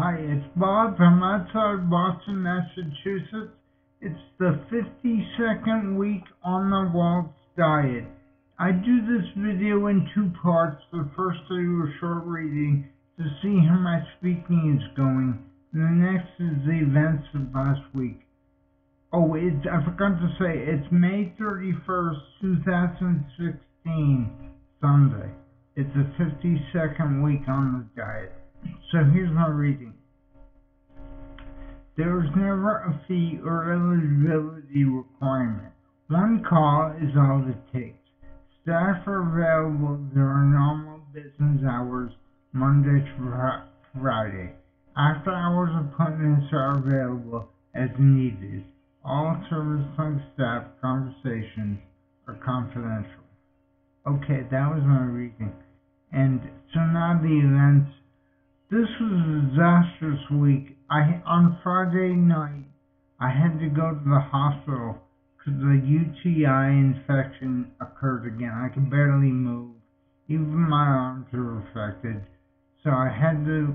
Hi, it's Bob from outside Boston, Massachusetts. It's the 52nd week on the Wahls diet. I do this video in two parts. The first I do a short reading to see how my speaking is going. And the next is the events of last week. Oh, it's, I forgot to say, it's May 31st, 2016, Sunday. It's the 52nd week on the diet. So here's my reading. There is never a fee or eligibility requirement. One call is all it takes. Staff are available during normal business hours, Monday to Friday. After hours appointments are available as needed. All service staff conversations are confidential. Okay, that was my reading. And so now the events this was a disastrous week. I on Friday night I had to go to the hospital because the UTI infection occurred again. I could barely move. Even my arms were affected. So I had to.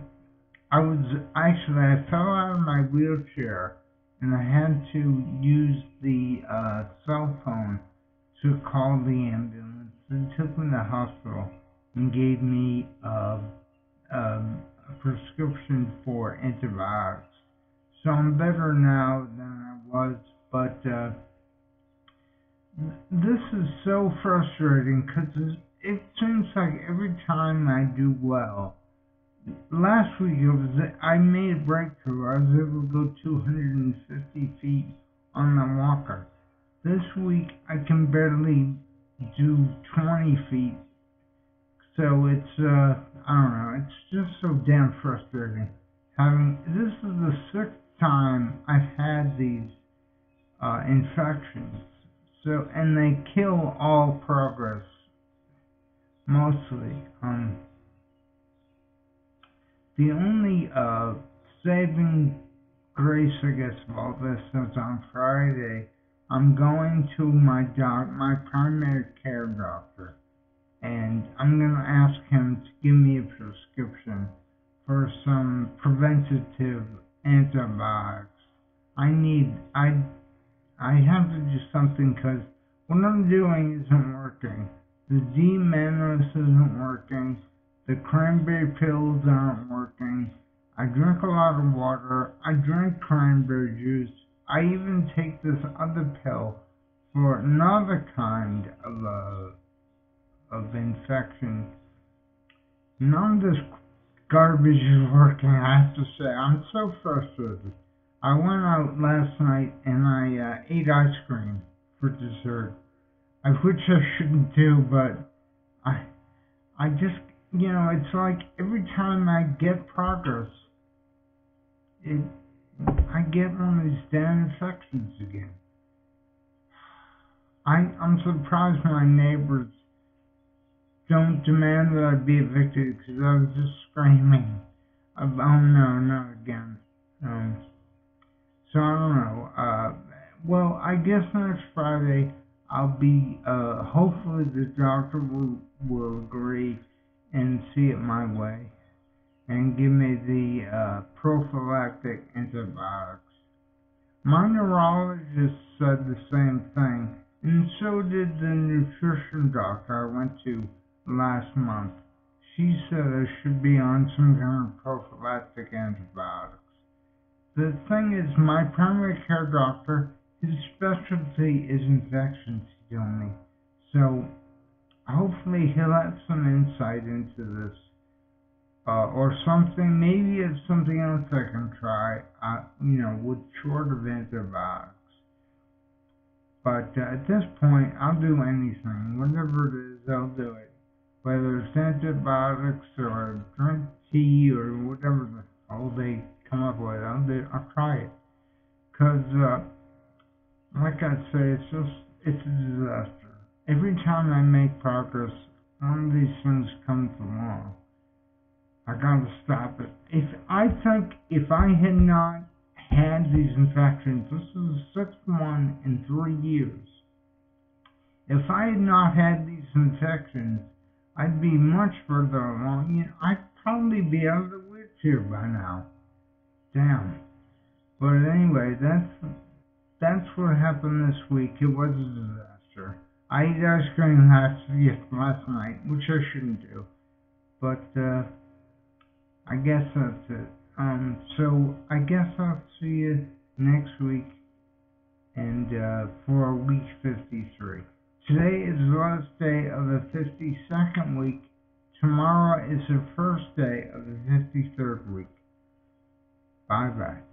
I was actually I fell out of my wheelchair and I had to use the uh, cell phone to call the ambulance. They took me to the hospital and gave me uh, um, a prescription for antibiotics. So I'm better now than I was, but uh, this is so frustrating because it seems like every time I do well, last week it was I made a breakthrough. I was able to go 250 feet on the walker. This week I can barely do 20 feet so it's uh I don't know, it's just so damn frustrating. Having this is the sixth time I've had these uh, infections. So and they kill all progress mostly. Um the only uh saving grace I guess of all this is on Friday I'm going to my doc my primary care doctor and I'm going to ask him to give me a prescription for some preventative antibiotics. I need, I, I have to do something because what I'm doing isn't working. The D-Mannose isn't working. The cranberry pills aren't working. I drink a lot of water. I drink cranberry juice. I even take this other pill for another kind of uh, of infection. None of this garbage is working, I have to say. I'm so frustrated. I went out last night and I uh, ate ice cream for dessert. I which I shouldn't do, but I, I just, you know, it's like every time I get progress, it, I get one of these damn infections again. I, I'm surprised my neighbors don't demand that I be evicted because I was just screaming. Oh no, not again. Um, so I don't know. Uh, well, I guess next Friday I'll be. Uh, hopefully the doctor will will agree and see it my way and give me the uh, prophylactic antibiotics. My neurologist said the same thing, and so did the nutrition doctor I went to last month. She said I should be on some kind of prophylactic antibiotics. The thing is, my primary care doctor, his specialty is infections, he told me. So hopefully he'll have some insight into this. Uh, or something, maybe it's something else I can try, uh, you know, with short of antibiotics. But uh, at this point, I'll do anything. Whatever it is, I'll do it whether it's antibiotics or drink tea or whatever the hell they come up with, I'll, I'll try it. Because, uh, like I say, it's just, it's a disaster. Every time I make progress, one of these things comes along. I gotta stop it. If I think if I had not had these infections, this is the sixth one in three years. If I had not had these infections, I'd be much further along. You know, I'd probably be out of the woods here by now. Damn. But anyway, that's that's what happened this week. It was a disaster. I ate ice cream last yes, last night, which I shouldn't do. But uh I guess that's it. Um so I guess I'll see you next week and uh for week fifty three. Today is the last day of the fifty second week. Tomorrow is the first day of the fifty third week. Bye bye.